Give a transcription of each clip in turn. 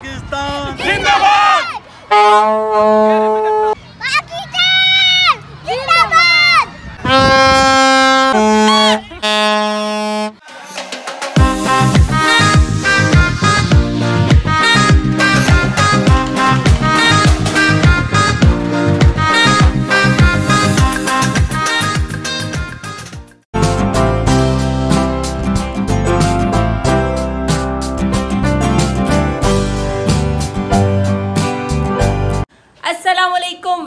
पाकिस्तान पाकिस्तान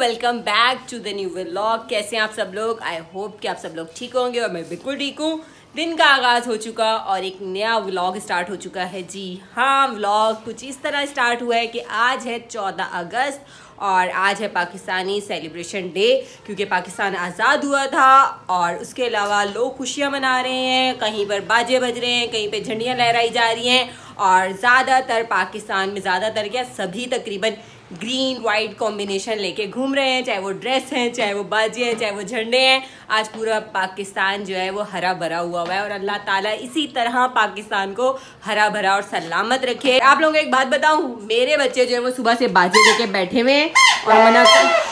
वालेकुम back to the new vlog कैसे हैं आप सब लोग? आई होप कि आप सब लोग ठीक होंगे और मैं बिल्कुल ठीक हूँ। दिन का आगाज़ हो चुका और एक नया व्लॉग स्टार्ट हो चुका है। जी हाँ व्लॉग कुछ इस तरह स्टार्ट हुआ है कि आज है चौदह अगस्त और आज है पाकिस्तानी सेलिब्रेशन डे क्योंकि पाकिस्तान आज़ाद हुआ था और उसके अलावा लोग खुशियाँ मना रहे हैं, कहीं पर बाजे बज रहे हैं, कहीं पे झंडियाँ लहराई जा रही हैं और ज़्यादातर पाकिस्तान में ज़्यादातर क्या सभी तकरीबन ग्रीन वाइट कॉम्बिनेशन लेके घूम रहे हैं, चाहे वो ड्रेस हैं, चाहे वो बाजे हैं, चाहे वो झंडे हैं। आज पूरा पाकिस्तान जो है वो हरा भरा हुआ हुआ है और अल्लाह ताला इसी तरह पाकिस्तान को हरा भरा और सलामत रखे। आप लोगों को एक बात बताऊँ, मेरे बच्चे जो है वो सुबह से बाजे लेके बैठे हुए हैं और मना कर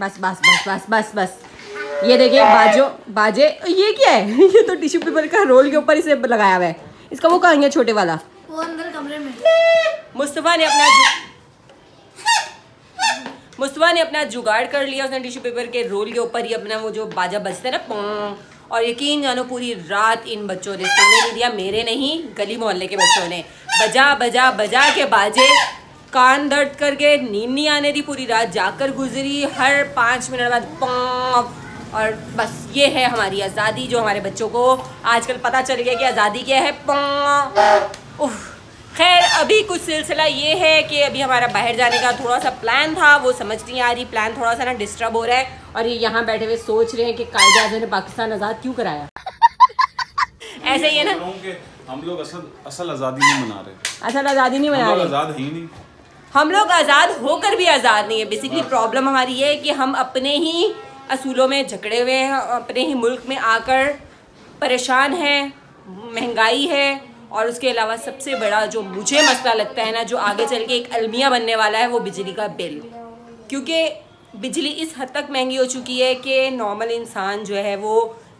बस बस बस बस बस बस। ये देखिए बाजो बाजे, ये क्या है? ये तो टिश्यू पेपर का रोल के ऊपर इसे लगाया हुआ है। इसका वो कहाँ गया छोटे वाला। वो अंदर कमरे में। मुस्तफ़ा ने अपना मुस्तफ़ा ने अपना जुगाड़ कर लिया उसने टिश्यू पेपर के रोल के ऊपर ही अपना वो जो बाजा बजता है ना पों। और यकीन जानो पूरी रात इन बच्चों ने सोने नहीं दिया मेरे नहीं गली मोहल्ले के बच्चों ने। बजा बजा बजा के बाजे कान दर्द करके नींद नहीं आने दी पूरी रात जाकर गुजरी हर पाँच मिनट बाद पों और बस ये है हमारी आज़ादी जो हमारे बच्चों को आजकल पता चल गया कि आज़ादी क्या है। उफ। खैर अभी कुछ सिलसिला ये है कि अभी हमारा बाहर जाने का थोड़ा सा प्लान था वो समझ नहीं आ रही प्लान थोड़ा सा ना डिस्टर्ब हो रहा है और ये यहाँ बैठे हुए सोच रहे हैं कि कायदे आज़म ने पाकिस्तान आज़ाद क्यों कराया? ऐसे ही है ना? हम लोग असल असल आज़ादी नहीं मना रहे। असल आज़ादी नहीं मना रहे। आज़ाद ही नहीं। हम लोग आज़ाद होकर भी आज़ाद नहीं है। बेसिकली प्रॉब्लम हमारी ये है कि हम अपने ही असूलों में जकड़े हुए हैं अपने ही मुल्क में आकर परेशान हैं महँगाई है और उसके अलावा सबसे बड़ा जो मुझे मसला लगता है ना जो आगे चल के एक अलमिया बनने वाला है वो बिजली का बिल। क्योंकि बिजली इस हद तक महँगी हो चुकी है कि नॉर्मल इंसान जो है वो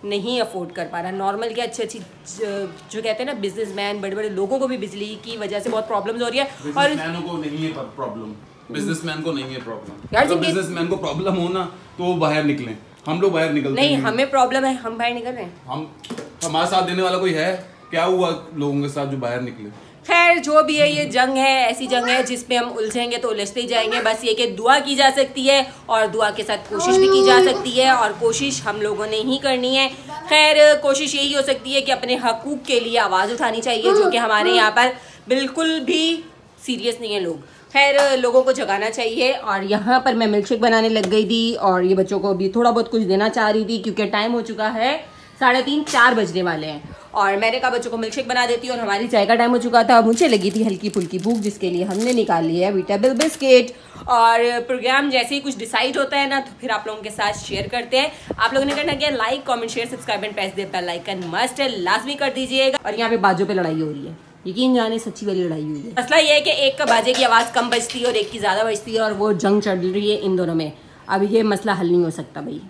नहीं अफोर्ड कर पा रहा। नॉर्मल के अच्छी अच्छी जो कहते हैं ना बिजनेसमैन बड़े बड़े लोगों को भी बिजली की वजह से बहुत प्रॉब्लम्स हो रही है और को नहीं है प्रॉब्लम बिजनेसमैन को नहीं है प्रॉब्लम यार बिजनेसमैन को प्रॉब्लम हो ना तो वो बाहर निकलें। हम लोग बाहर निकलते नहीं हमें प्रॉब्लम है हम बाहर निकल रहे हैं। हम हमारे साथ देने वाला कोई है? क्या हुआ लोगों के साथ जो बाहर निकले? खैर जो भी है ये जंग है ऐसी जंग है जिसमें हम उलझेंगे तो उलझते ही जाएँगे। बस ये कि दुआ की जा सकती है और दुआ के साथ कोशिश भी की जा सकती है और कोशिश हम लोगों ने ही करनी है। खैर कोशिश यही हो सकती है कि अपने हकूक के लिए आवाज़ उठानी चाहिए जो कि हमारे यहाँ पर बिल्कुल भी सीरियस नहीं है लोग। खैर, लोगों को जगाना चाहिए। और यहाँ पर मैं मिल्कशेक बनाने लग गई थी और ये बच्चों को भी थोड़ा बहुत कुछ देना चाह रही थी क्योंकि टाइम हो चुका है, साढ़े तीन, चार बजने वाले हैं। और मैंने कहा, बच्चों को मिल्कशेक बना देती हूँ और हमारी चाय का टाइम हो चुका था। मुझे लगी थी हल्की फुल्की भूख, जिसके लिए हमने निकाल लिया है विटाबिल बिस्किट और प्रोग्राम जैसे ही कुछ डिसाइड होता है ना तो फिर आप लोगों के साथ शेयर करते हैं। आप लोगों ने करना क्या? Like comment share subscribe and press the bell must लाजमी कर दीजिएगा। और यहाँ पे बाजू पे लड़ाई हो रही है। यकीन जाने सच्ची वाली लड़ाई हुई है। मसला ये है कि एक का बाजे की आवाज़ कम बजती है और एक की ज़्यादा बजती है और वो जंग चल रही है इन दोनों में। अब ये मसला हल नहीं हो सकता भाई।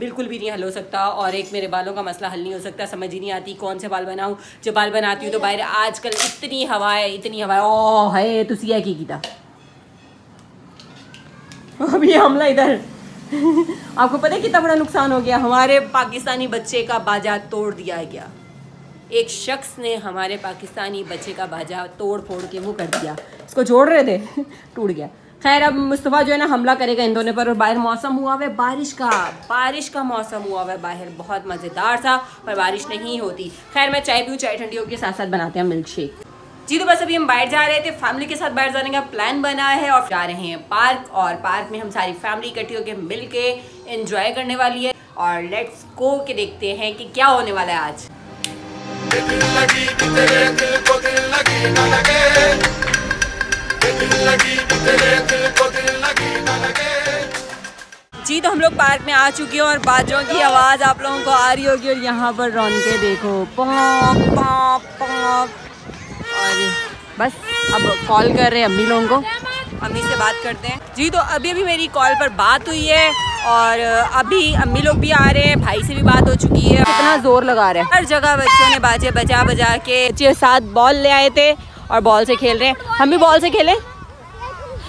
बिल्कुल भी नहीं हल हो सकता और एक मेरे बालों का मसला हल नहीं हो सकता, समझ ही नहीं आती कौन से बाल बनाऊँ। जब बाल बनाती हूँ तो बाहर आजकल इतनी हवा है, इतनी हवा ओ है तुसी है की अभी हमला इधर। आपको पता है कितना बड़ा नुकसान हो गया? हमारे पाकिस्तानी बच्चे का बाजा तोड़ दिया गया एक शख्स ने हमारे पाकिस्तानी बच्चे का बाजा तोड़ फोड़ के वो कर दिया। इसको जोड़ रहे थे? टूट गया। खैर, अब मुस्तफ़ा जो है ना, हमला करेगा इन दोनों पर और बाहर मौसम हुआ हुआ है, बारिश का बारिश का मौसम हुआ हुआ है बाहर। बहुत मज़ेदार था, पर बारिश नहीं होती। खैर, मैं चाय पीऊँ, चाय ठंडी होगी साथ साथ बनाते हैं मिल्क शेक जी तो बस अभी हम बाहर जा रहे थे फैमिली के साथ बाहर जाने का प्लान बना है और जा रहे हैं पार्क और पार्क में हम सारी फैमिली इकट्ठी होकर मिल के करने वाली है। और लेट्स गो के देखते हैं कि क्या होने वाला है आज। जी तो हम लोग पार्क में आ चुके हैं और बाजों की आवाज़ आप लोगों को आ रही होगी और यहाँ पर रौनकें देखो। पॉप पॉप पॉप और बस अब कॉल कर रहे हैं अम्मी लोगों को। अम्मी से बात करते हैं। जी तो अभी अभी मेरी कॉल पर बात हुई है। और अभी अम्मी लोग भी आ रहे हैं भाई से भी बात हो चुकी है। कितना ज़ोर लगा रहे हैं। हर जगह बच्चों ने बाजे बजा बजा के बच्चे साथ बॉल ले आए थे और बॉल से खेल रहे हैं। हम भी बॉल से खेलें?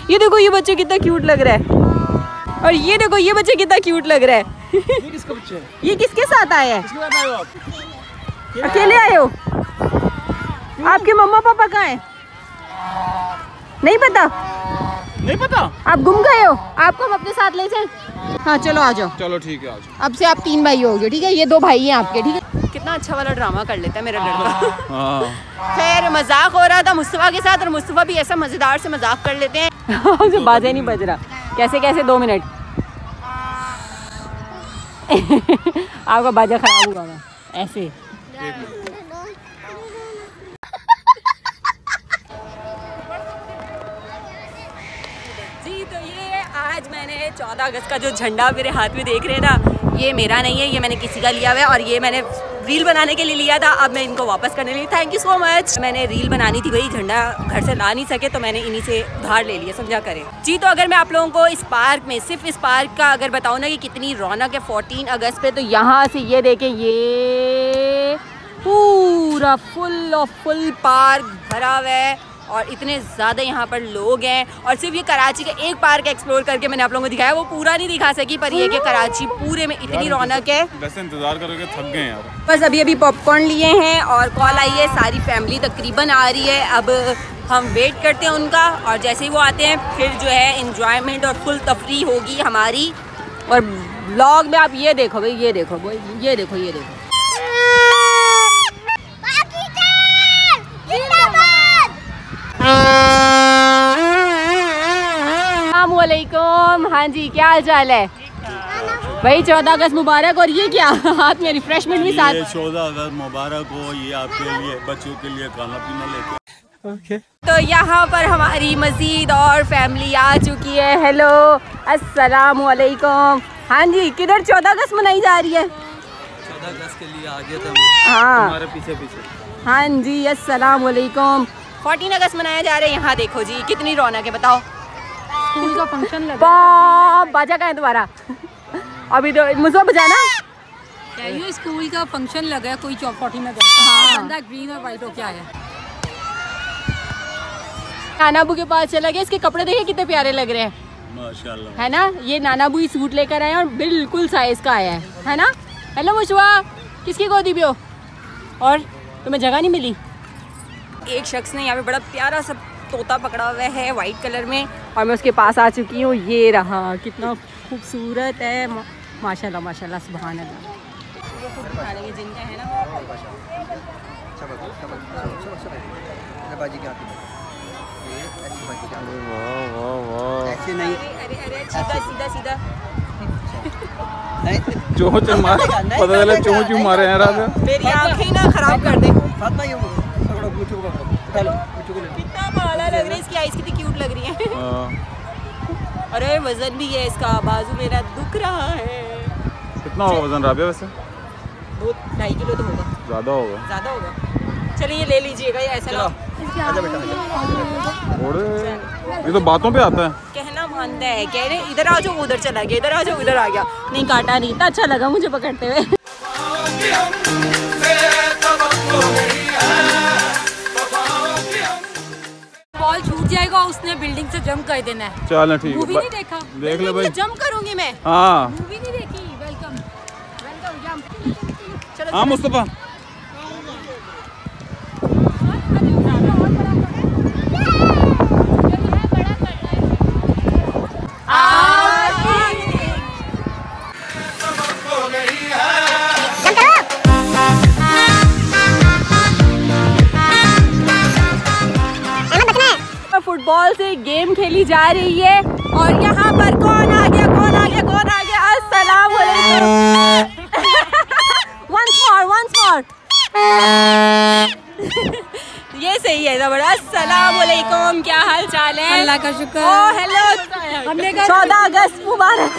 ये देखो ये बच्चे कितना क्यूट लग रहा है। और ये देखो ये बच्चे कितना क्यूट लग रहा है। ये किसका बच्चा है? ये किसके साथ आए हैं? हो अकेले आए हो? आपके मम्मा पापा कहाँ हैं? नहीं पता? नहीं पता? आप गुम गए हो। आपको हम अपने साथ ले जाए? हाँ चलो आ जाओ। चलो ठीक है आज अब से आप तीन भाई हो गए ठीक है? ये दो भाई हैं आपके ठीक है? कितना अच्छा वाला ड्रामा कर लेता है मेरा लड़का। हाँ खैर मज़ाक हो रहा था मुस्तफ़ा के साथ और मुस्तफ़ा भी ऐसा मज़ेदार से मज़ाक कर लेते हैं। उसे बाजा नहीं बज रहा। कैसे कैसे? दो मिनट। आपका बाजा खराब हुआ ऐसे। आज मैंने चौदह अगस्त का जो झंडा मेरे हाथ में देख रहे हैं ना, ये मेरा नहीं है, ये मैंने किसी का लिया हुआ है और ये मैंने रील बनाने के लिए लिया था। अब मैं इनको वापस करने लगी। थैंक यू सो मच मैंने रील बनानी थी वही झंडा घर से ला नहीं सके तो मैंने इन्हीं से उधार ले लिया, समझा करें। जी तो अगर मैं आप लोगों को इस पार्क में, सिर्फ़ इस पार्क का अगर बताऊँ ना कि कितनी रौनक है फोर्टीन अगस्त पे तो यहाँ से ये देखें, ये पूरा फुल और फुल पार्क भरा हुआ है। और इतने ज़्यादा यहाँ पर लोग हैं। और सिर्फ़ ये कराची का एक पार्क एक्सप्लोर करके मैंने आप लोगों को दिखाया वो पूरा नहीं दिखा सकी पर ये कि कराची पूरे में इतनी रौनक है। वैसे इंतज़ार करोगे थक गए यार। बस अभी अभी पॉपकॉर्न लिए हैं और कॉल आई है सारी फैमिली तकरीबन आ रही है। अब हम वेट करते हैं उनका और जैसे ही वो आते हैं फिर जो है इंजॉयमेंट और फुल तफरी होगी हमारी। और ब्लॉग में आप ये देखो भाई ये देखो ये देखो ये देखो। हाँ जी क्या हाल चाल है? भाई चौदह अगस्त मुबारक और ये क्या? हाथ में रिफ्रेशमेंट भी साथ। चौदह अगस्त मुबारक हो ये आपके लिए बच्चों के लिए खाना पीना लेके। तो यहाँ पर हमारी मजीद और फैमिली आ चुकी है। हेलो अस्सलाम वालेकुम हाँ जी किधर चौदह अगस्त मनाई जा रही है? चौदह अगस्त के लिए आगे थे। हाँ। हमारे पीछे पीछे। हाँ जी अस्सलाम वालेकुम फोर्टीन अगस्त मनाया जा रहा है। यहाँ देखो जी कितनी रौनक है बताओ। स्कूल का फ़ंक्शन लगा बाजा का है तुम्हारा अभी तो मुझे बजाना। क्या ये स्कूल का फ़ंक्शन लगा है कोई चौपाटी में हाँ। बंदा ग्रीन और वाइट हो क्या है। नानाबू के पास चला गया इसके कपड़े देखे कितने प्यारे लग रहे हैं। माशाल्लाह। है ना? ये नानाबू ही सूट लेकर आए और बिल्कुल साइज़ का आया है। है ना? हेलो मुशवा। किसकी गोदी भी हो? और तुम्हें जगह नहीं मिली? एक शख्स ने यहाँ पे बड़ा प्यारा सा तोता पकड़ा हुआ है वाइट कलर में और मैं उसके पास आ चुकी हूँ। ये रहा कितना खूबसूरत है। माशाल्लाह माशाल्लाह सुबहान अल्लाह वो खुद खा लेंगे जिनका है ना ऐसी नहीं अरे अरे सीधा सीधा सीधा। नहीं मार पता चला चोंच मारे हैं राजा। मेरी आँखें ना खराब कर दे। फातमा ये पकड़ो मुझको पकड़ो उठा लो मुझको ले लो कितना भाला लग रहा है इसकी आइस कितनी क्यूट लग रही है। हाँ। अरे वज़न भी है इसका बाजू मेरा दुख रहा है। कितना होगा वज़न राबिया वैसे? दो ढाई किलो तो होगा। ज़्यादा होगा। ज़्यादा होगा। चलिए ये ले लीजिएगा ये ऐसा और ये तो बातों पे आता है। कहना मानता है कह रहे इधर आ जाओ उधर चला गया इधर आ जाओ उधर आ गया। नहीं काटा नहीं था अच्छा लगा मुझे पकड़ते हुए। जाएगा उसने बिल्डिंग से जंप कर देना है। चल ठीक मूवी नहीं देखा? देख ले भाई। जंप करूँगी मैं। हाँ। मूवी नहीं देखी वेलकम वेलकम जंप चलो हाँ मुस्तफ़ा। खेली जा रही है। और यहाँ पर कौन आ गया कौन आ गया कौन आ गया? अस्सलाम वंस मोर वंस मोर ये सही है जबर अस्सलाम वालेकुम क्या हाल चाल है? अल्लाह का शुक्र। ओ हेलो हमने कहा चौदह अगस्त मुबारक।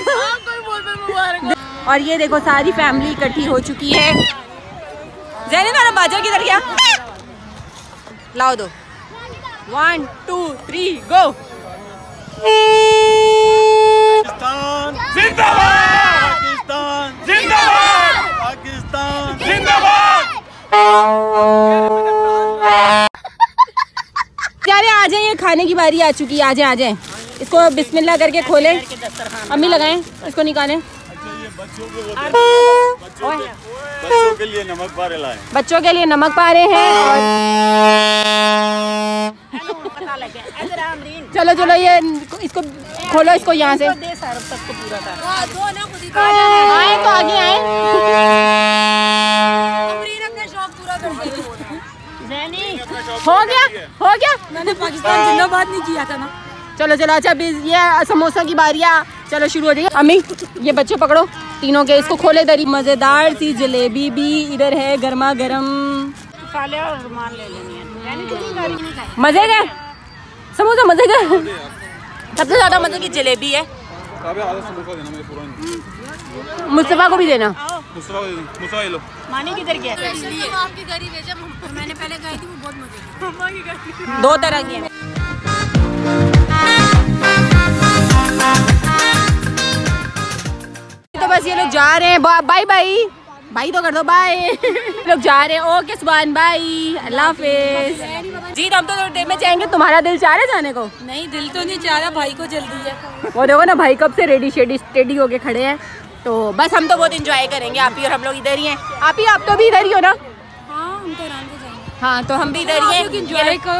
और ये देखो सारी फैमिली इकट्ठी हो चुकी है। जैन मेरा बाजा किधर गया? लाओ दो। वन टू थ्री गो खाने की बारी आ चुकी है। आ जाए आ जाए इसको बिस्मिल्लाह करके खोलें। अम्मी लगाएँ इसको निकालें। बच्चों के लिए नमक पारे लाए। बच्चों के लिए नमक पा रहे हैं और चलो चलो ये इसको खोलो इसको यहाँ से। आए तो आगे आए। हो गया? हो? गया? मैंने पाकिस्तान जिंदाबाद नहीं किया था ना। चलो चलो अच्छा अभी ये समोसा की बारियाँ चलो शुरू हो जाएगी अम्मी ये बच्चे पकड़ो। तीनों के इसको खोले दरी। मज़ेदार सी जलेबी भी इधर है गर्मा गर्म मज़े गए? समोसा मज़े गए? सबसे ज़्यादा मज़े की जलेबी है। काबे आधा समोसा देना मुझे पूरा मुस्तफ़ा को भी देना। मुस्तफ़ा को दे दो। मुस्तफ़ा ये लो आपकी गाड़ी भेजा मैंने पहले गई थी वो बहुत मज़े की दो तरह की है। तो बस ये लोग जा रहे हैं बाय बाय। बाय तो कर दो बाय। लोग जा रहे हैं। ओके सुबहान बाय। अल्लाह हाफिज। जी तो हम तो थोड़ी देर में जाएँगे। तुम्हारा दिल चाह रहा है जाने को? नहीं दिल तो नहीं चाह रहा भाई को जल्दी है। वो देखो ना भाई कब से रेडी शेडी स्टेडी होके खड़े हैं। तो बस हम तो बहुत इंजॉय करेंगे आप ही और हम लोग इधर ही हैं। आप ही आप तो भी इधर ही हो ना? हाँ हम तो आराम से जाएँगे। हाँ तो हम भी इधर ही हैं। enjoy ये को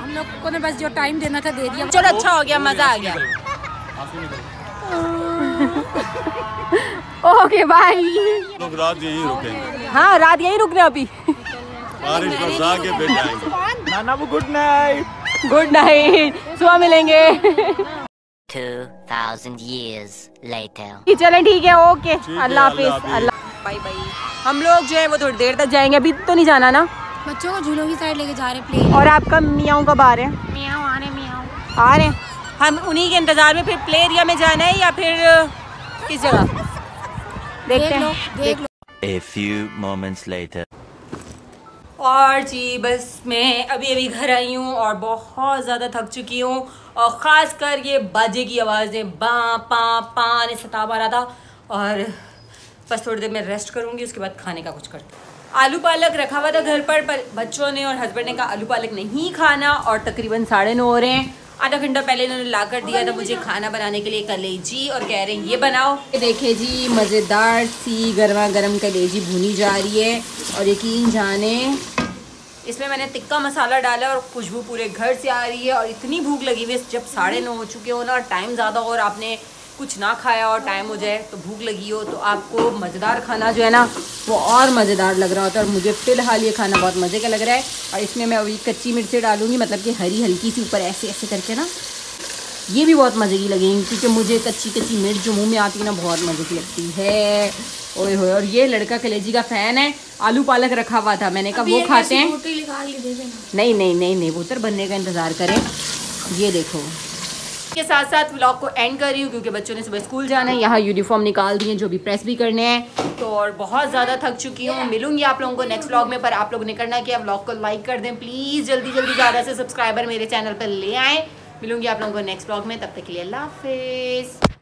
हम लोग को ने बस जो टाइम देना था दे दिया। चलो अच्छा हो गया मज़ा आ गया। ओके बाय लोग रात यहीं रुकेंगे। हाँ रात यहीं रुक रहे अभी। बारिश बरसा के फिर जाएँगे नाना वो गुड नाइट गुड नाइट सुबह मिलेंगे। 2,000 years later. चलें ठीक है ओके। है, अल्लाह अल्लाह हाफिज। अल्लाह। Bye bye. हम लोग जो है वो थोड़ी देर तक जाएँगे। अभी तो नहीं जाना ना? बच्चों को झूलों की साइड लेके जा रहे प्ले और आपका मियाँ कब आ रहे हैं? मियाँ आने मियाँ आ रहे हैं। हम उन्हीं के इंतज़ार में फिर प्ले एरिया में जाना है या फिर किस जगह? देखते हैं। देख लो। A few moments later. और जी, बस मैं अभी अभी घर आई हूँ और बहुत ज़्यादा थक चुकी हूँ और ख़ास कर ये बाजे की आवाज़ें, बा, पा पा, ने सता आ रहा था और बस थोड़ी देर में रेस्ट करूँगी, उसके बाद खाने का कुछ कर आलू पालक रखा हुआ था घर पर पर बच्चों ने और हस्बैंड ने कहा, आलू पालक नहीं खाना और तकरीबन साढ़े नौ हो रहे हैं। आधा घंटा पहले इन्होंने ला कर दिया था मुझे खाना बनाने के लिए कलेजी और कह रहे हैं ये बनाओ। ये देखिए जी मज़ेदार सी गर्मा गर्म कलेजी भुनी जा रही है और यकीन जाने इसमें मैंने तिक्का मसाला डाला और खुशबू पूरे घर से आ रही है और इतनी भूख लगी हुई है जब साढ़े नौ हो चुके हो ना और टाइम ज़्यादा हो और आपने कुछ ना खाया और टाइम हो जाए तो भूख लगी हो तो आपको मज़ेदार खाना जो है ना वो और मज़ेदार लग रहा होता है। और मुझे फ़िलहाल ये खाना बहुत मज़े का लग रहा है। और इसमें मैं अभी कच्ची मिर्चें डालूँगी मतलब कि हरी हल्की सी ऊपर ऐसे ऐसे करके ना। ये भी बहुत मज़े की लगेंगी क्योंकि मुझे कच्ची कच्ची मिर्च जो मुँह में आती है ना बहुत मज़े की लगती है। ओए होए और ये लड़का कलेजी का फ़ैन है। आलू पालक रखा हुआ था मैंने कहा वो खाते हैं। नहीं नहीं नहीं नहीं वो बनने का इंतज़ार करें। ये देखो के साथ साथ व्लॉग को एंड कर रही हूँ, क्योंकि बच्चों ने सुबह स्कूल जाना है, यहाँ यूनिफॉर्म निकाल दिए जो भी प्रेस भी करने हैं। तो और बहुत ज़्यादा थक चुकी हूँ। मिलूँगी आप लोगों को नेक्स्ट व्लॉग में, पर आप लोगों ने करना क्या? व्लॉग को लाइक कर दें प्लीज़ जल्दी जल्दी ज़्यादा से सब्सक्राइबर मेरे चैनल पर ले आएँ। मिलूँगी आप लोगों को नेक्स्ट व्लॉग में, तब तक के लिए अल्लाह हाफिज़।